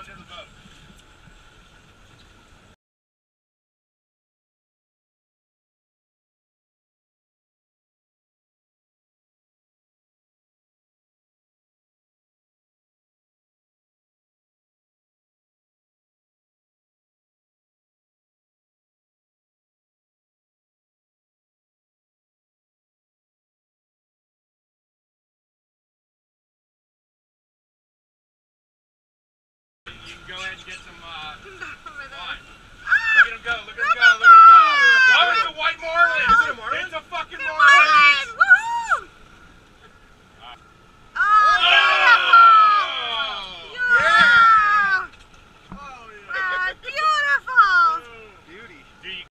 under the boat. Go ahead and get some uh, wine. Look at him go, look at him go, look at him go. Oh, it's a white marlin. Is it a marlin? It's a fucking marlin. Beauty. Do you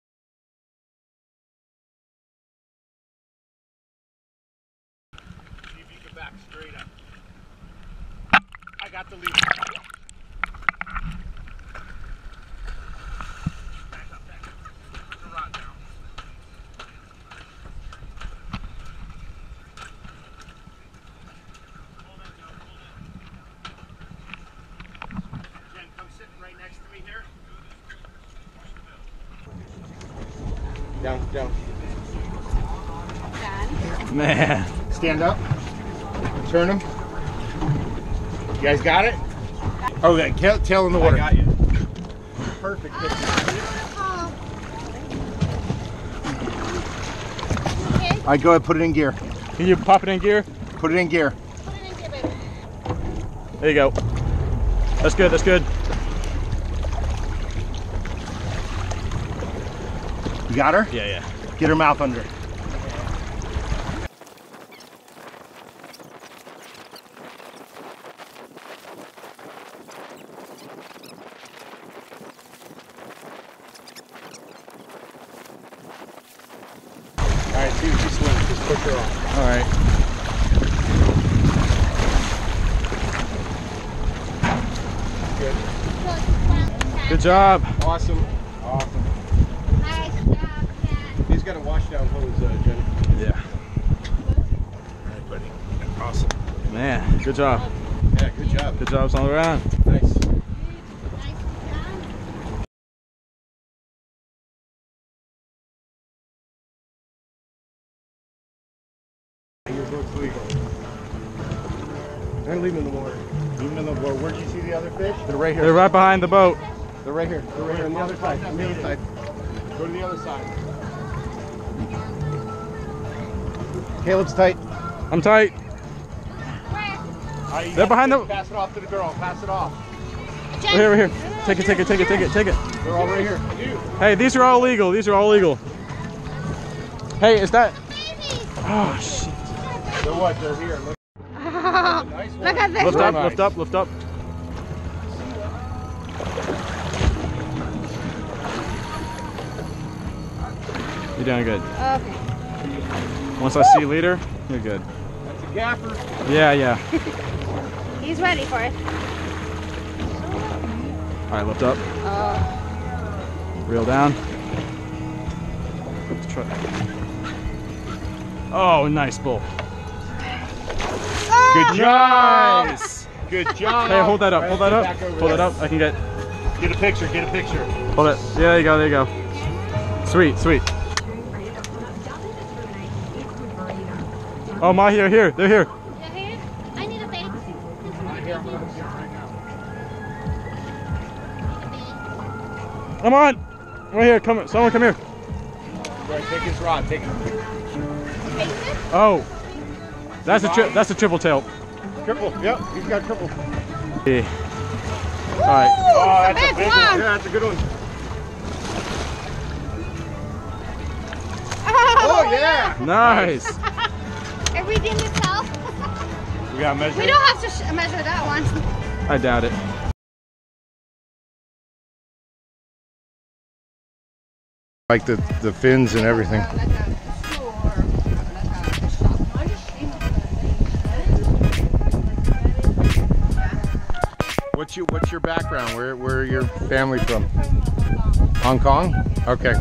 See if you can back straight up. I got the lead. Back up, back up. Put the rod down. Hold it, Joe, hold it. Gen, come sit right next to me here. Down, down. Man. Stand up. Turn them. You guys got it? Oh, that tail, tail in the water. I got you. Perfect. All right, go ahead. Put it in gear. Can you pop it in gear? Put it in gear. There you go. That's good, that's good. Got her? Yeah, yeah. Get her mouth under. All right, see if she swims. Just push her off. All right. Good. Good job. Awesome. Awesome. He's got a washdown hose, uh, Gen. Yeah. All right, buddy. Awesome. Man, good job. Yeah, good job. Good job all around. Nice. Your boat's legal. Don't leave them in the water. Leave them in the water. Where'd you see the other fish? They're right here. They're right behind the boat. They're right here. They're right here on the other side. On the other side. Go to the other side. Caleb's tight. I'm tight. All right, They're behind fish. the- Pass it off to the girl. Pass it off. We're here, we're here. Take it, take it, take it, take it, take it. They're all right here. Hey, these are all legal. These are all legal. Hey, is that? Oh shit. They're what? They're here. Look. Nice. Look at this. Lift Reel up, nice. lift up, lift up. You're doing good. Okay. Once I see leader, you're good. That's a gaffer. Yeah, yeah. He's ready for it. All right, lift up. Oh. Reel down. Let's try. Oh, nice bull. Oh! Good job. Nice. Good job. Hey, hold that up. Right, Hold that up. Hold it up. I can get. Get a picture. Get a picture. Hold it. Yeah, there you go. There you go. Sweet, sweet. Oh my, here, here, they're here. You here? I need a bait. Right here. I'm gonna see right now. Come on. Right here. Come. Someone come here. Right, take his rod. Take it. Oh, that's a tri- that's a triple tail. Triple. Yep. He's got triple. Yeah. All right. Oh, that's big a big one. one. Yeah, that's a good one. Oh, oh yeah. Nice. Everything itself. We got measure. we don't have to sh- measure that one. I doubt it. Like the the fins and everything. What's your What's your background? Where Where are your family from? Hong Kong. Okay.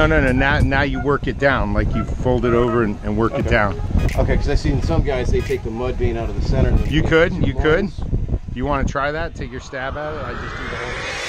No, no, no. Now, now you work it down. Like you fold it over and, and work it down. Okay, because I've seen some guys they take the mud vein out of the center. and You could, you could. You want to try that? Take your stab at it. I just do the whole.